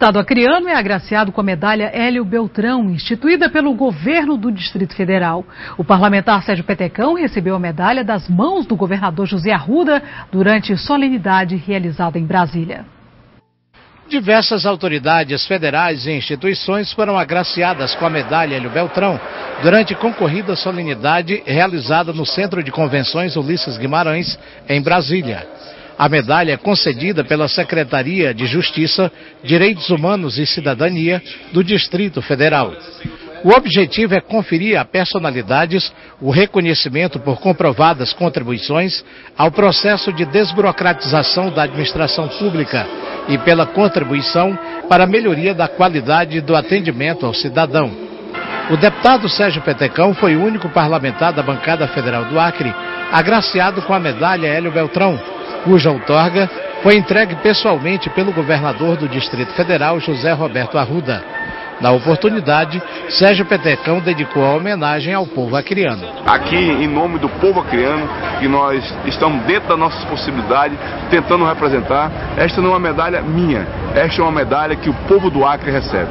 deputado acriano é agraciado com a medalha Hélio Beltrão, instituída pelo governo do Distrito Federal. O parlamentar Sérgio Petecão recebeu a medalha das mãos do governador José Arruda durante solenidade realizada em Brasília. Diversas autoridades federais e instituições foram agraciadas com a medalha Hélio Beltrão durante concorrida solenidade realizada no Centro de Convenções Ulisses Guimarães, em Brasília. A medalha é concedida pela Secretaria de Justiça, Direitos Humanos e Cidadania do Distrito Federal. O objetivo é conferir a personalidades o reconhecimento por comprovadas contribuições ao processo de desburocratização da administração pública e pela contribuição para a melhoria da qualidade do atendimento ao cidadão. O deputado Sérgio Petecão foi o único parlamentar da bancada federal do Acre agraciado com a medalha Hélio Beltrão, cuja outorga foi entregue pessoalmente pelo governador do Distrito Federal, José Roberto Arruda. Na oportunidade, Sérgio Petecão dedicou a homenagem ao povo acriano. Aqui, em nome do povo acriano, que nós estamos dentro das nossas possibilidades, tentando representar, esta não é uma medalha minha, esta é uma medalha que o povo do Acre recebe.